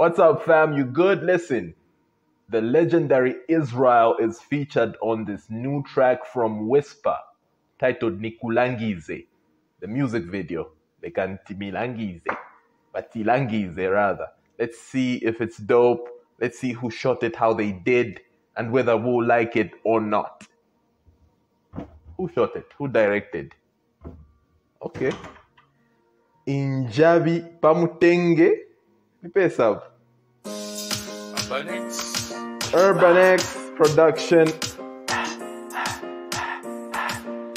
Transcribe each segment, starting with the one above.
What's up, fam? You good? Listen, the legendary Izrael is featured on this new track from Whisper titled Nikulangize, the music video. They can Timilangize, but Tilangize rather. Let's see if it's dope. Let's see who shot it, how they did, and whether we'll like it or not. Who shot it? Who directed? Okay. Injabi Pamutenge. Nipesa. Urban X production.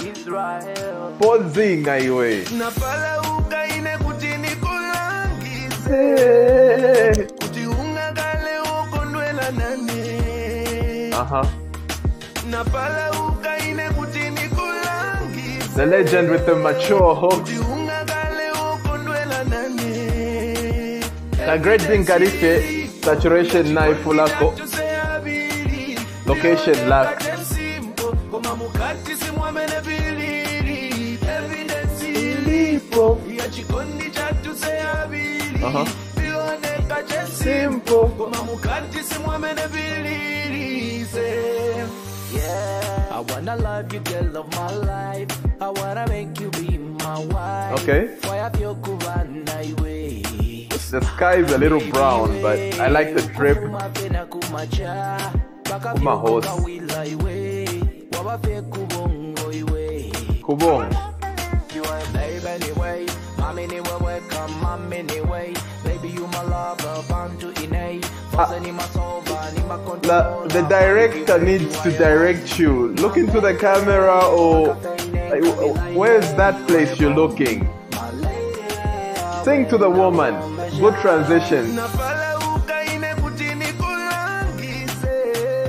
Izrael Pozinga iwe. napalauka ine kuti nikulangize Hey. kuti ungakale ukondwela nane Uh-huh. napalauka ine kuti nikulangize The legend with the mature hooks. kuti ungakale ukondwela nane The great thing karife saturation knife lako tuseyabili location lak simple koma mukati simwamene bilili evidence ilipo ya chikondi chatu seyabili Uh-huh. bioneka chesimple koma mukati simwamene bilili se Yeah, I wanna love you, girl of my life. I wanna make you be my wife. Okay. The sky is a little brown, but I like the drip. Kuma iwe Kubong. Ah. masoba ni The, the director needs to direct you. Look into the camera or like, where's that place you're looking? Sing to the woman. Good transition. napalauka ine kuti nikulangize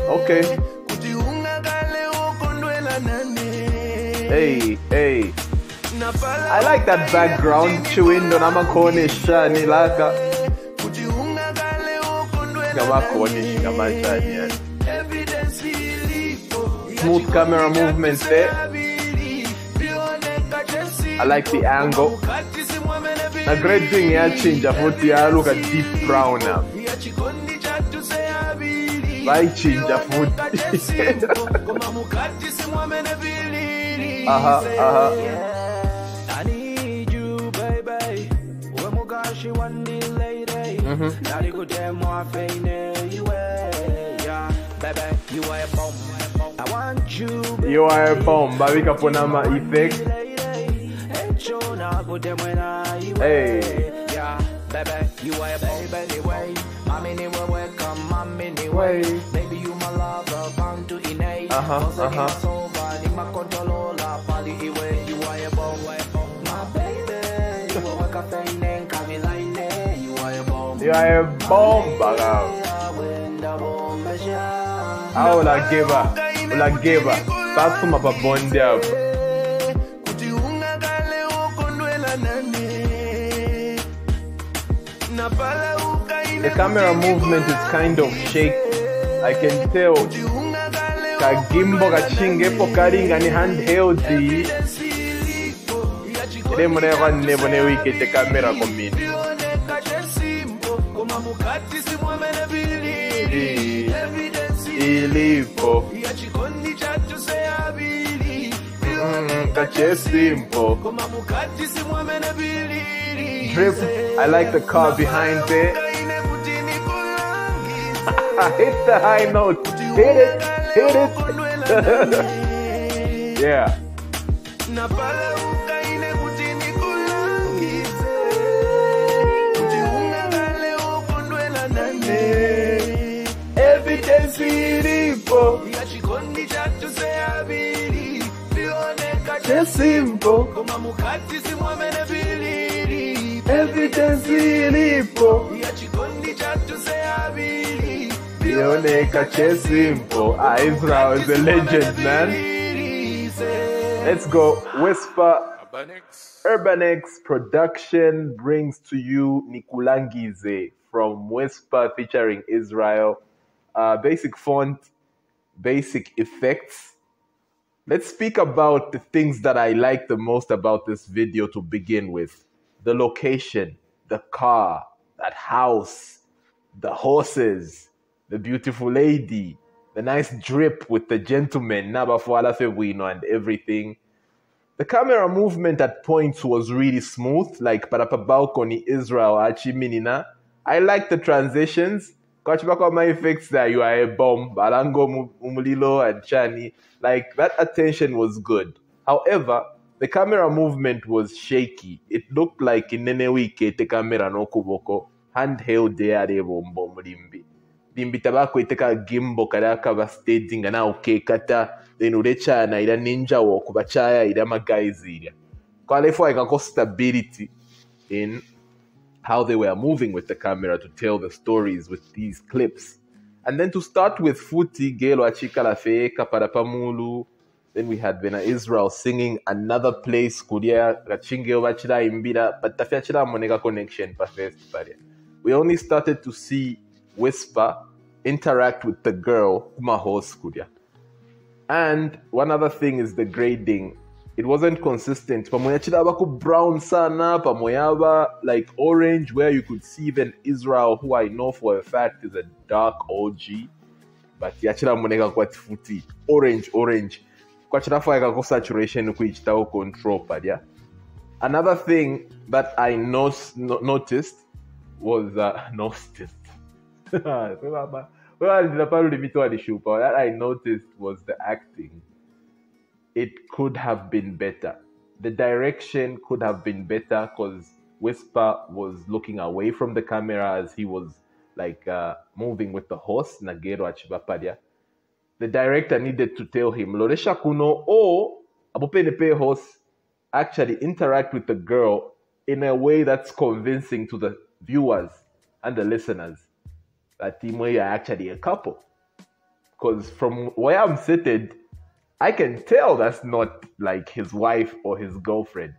Okay. kuti ungakale ukondwela nane Hey, hey. I like that background. Chiwindo namakhonish shani laka. kuti ungakale Ngamakhonish. Evidence eh. ilipo. Smooth camera movements there. I like the angle. na grading yachinja futhi yaluka deep browner bayichinja futhi. Aha aha. You are a bomb, effect. Hey. Yeah, baby, you are a baby anyway. Mommy anyway, welcome, mommy Way. anyway. Baby, you my lover, bound to innate. Uh-huh, Cause I uh-huh. need sober, need my control, pali iwe. You are a bomb, my baby. You are a caffeine and Caroline. You are a bomb. You are a bomb, baga. When the bomb is shot. Ah, ulageba. Ulageba. Basuma babonde hapo. The camera movement is kind of shaky. I can tell. Kagimbo kachingepo kalinga ni handheld. silipo Ile mune nebone wikete kamera evidence Ilipo. yachikondi chatu seyabili Mm, kachesimpo. Drip. I like the car behind there. Hit the high note. Hit it. Hit it. Yeah. Evidence ilipo. yachikondi chatu seyabili vioneka Chesimpo. koma mukati simwamene bilili Evidence ilipo. yachikondi chatu seyabili Ioneka chesimpo. Ah, Izrael is a legend, man. Let's go. Whisper Urban X production brings to you Nikulangize from Whisper featuring Izrael. Uh, basic font, basic effects. Let's speak about the things that I like the most about this video to begin with the location, the car, that house, the horses, the beautiful lady, the nice drip with the gentleman, Nabafuala Febuino, and everything. The camera movement at points was really smooth, like Parapa Balcony Izrael Achiminina. I like the transitions. Kachibaka my effects there, you are a bomb, Balango Umulilo and Chani. Like that attention was good. However, the camera movement was shaky. It looked like in Nenewike the camera no kuboko handheld there bombo mulimbi. Limbi tabako iteka gimbo kadaka ba staging na ukekata then urechana ila ninja. Kwa therefore ikako stability in how they were moving with the camera to tell the stories with these clips. And then to start with Futi, Gelo Achikala Feka Parapamulu, then we had Bena Izrael singing another place, Kuria, Rachinge Wachida Imbida, but Tafiachida Monega connection, paria. We only started to see Whisper interact with the girl. And one other thing is the grading. It wasn't consistent. Bako brown sana, pamoyaba like orange, where you could see even Izrael, who I know for a fact is a dark OG. But yachira monega kwa tifuti. Orange, orange kwachinafaika saturation kuichitao control padia another thing that i not, no, noticed was uh, noticed that i noticed was the acting. It could have been better. The direction could have been better because whisper was looking away from the camera as he was like uh, moving with the horse nagero achibapadia. The director needed to tell him, Loresha Kuno or Abopenepe host actually interact with the girl in a way that's convincing to the viewers and the listeners that Timwe are actually a couple. Because from where I'm seated, I can tell that's not like his wife or his girlfriend,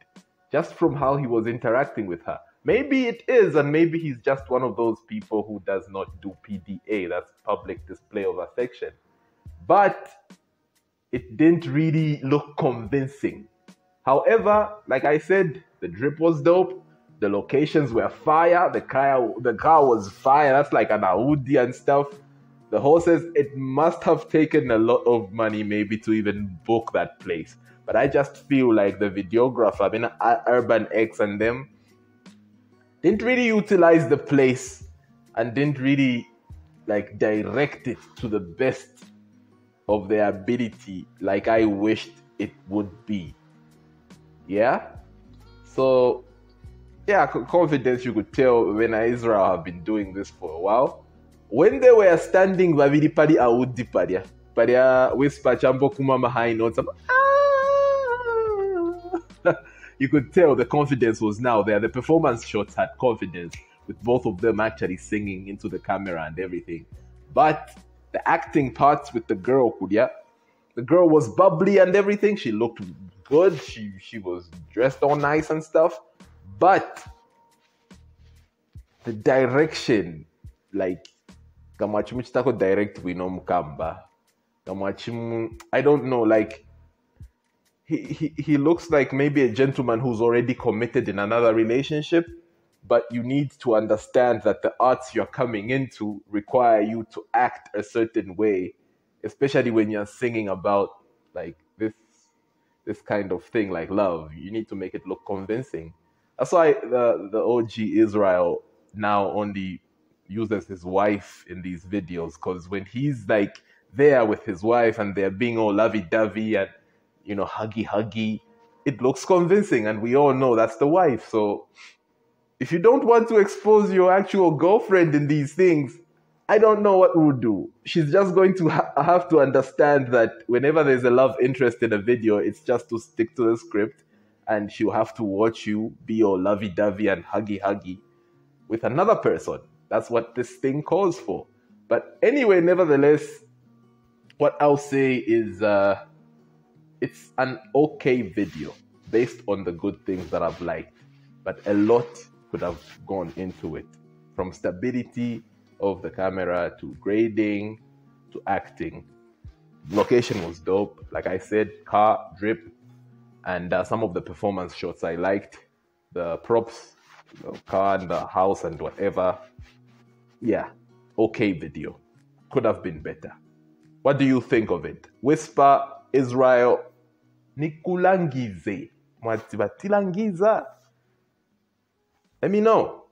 just from how he was interacting with her. Maybe it is, and maybe he's just one of those people who does not do PDA, that's public display of affection but it didn't really look convincing. However, like I said, the drip was dope. The locations were fire. The car, the car was fire. That's like an Audi and stuff. The horses, it must have taken a lot of money maybe to even book that place. But I just feel like the videographer, I mean, uh, Urban X and them, didn't really utilize the place and didn't really like direct it to the best of their ability like I wished it would be. Yeah? So, yeah, confidence you could tell when Izrael have been doing this for a while. When they were standing babiri pari audi paria. Paria whisper chambo kumama high notes. Ah. you could tell the confidence was now there. The performance shots had confidence with both of them actually singing into the camera and everything. But the acting parts with the girl, Kudia. The girl was bubbly and everything. She looked good. She she was dressed all nice and stuff. But the direction, like kamachimu chitako direct wino mukamba. Kamachimu, I don't know, like he, he he looks like maybe a gentleman who's already committed in another relationship but you need to understand that the arts you're coming into require you to act a certain way especially when you're singing about like this this kind of thing like love you need to make it look convincing that's why the the og izrael now only uses his wife in these videos because when he's like there with his wife and they're being all lovey-dovey and you know huggy huggy it looks convincing and we all know that's the wife so if you don't want to expose your actual girlfriend in these things, I don't know what we'll do. She's just going to ha- have to understand that whenever there's a love interest in a video, it's just to stick to the script and she'll have to watch you be all lovey dovey and huggy huggy with another person. That's what this thing calls for. But anyway, nevertheless, what I'll say is uh, it's an okay video based on the good things that I've liked, but a lot could have gone into it from stability of the camera to grading to acting. Location was dope. Like I said, car, drip, and uh, some of the performance shots I liked. The props, the car and the house and whatever. Yeah, okay video. Could have been better. What do you think of it? Whisper Izrael Nikulangize. Mwati batilangiza. Let me know.